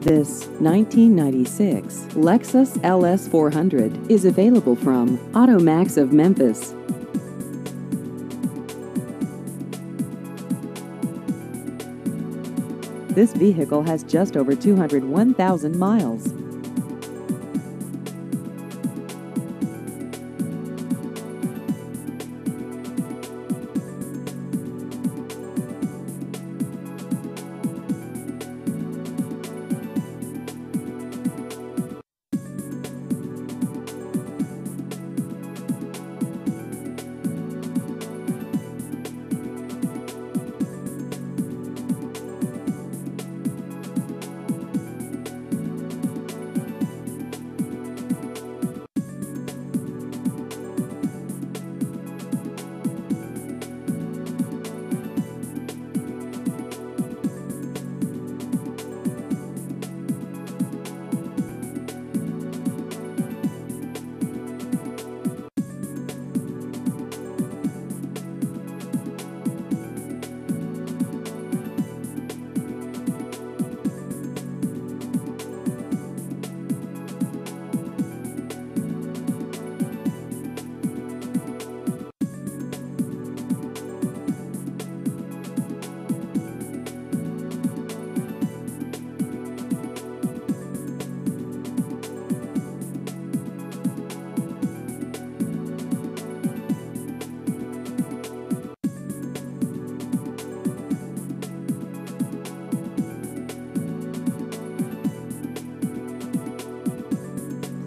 This 1996 Lexus LS 400 is available from AutoMax of Memphis. This vehicle has just over 201,000 miles.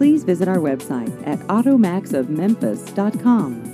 Please visit our website at automaxofmemphis.com.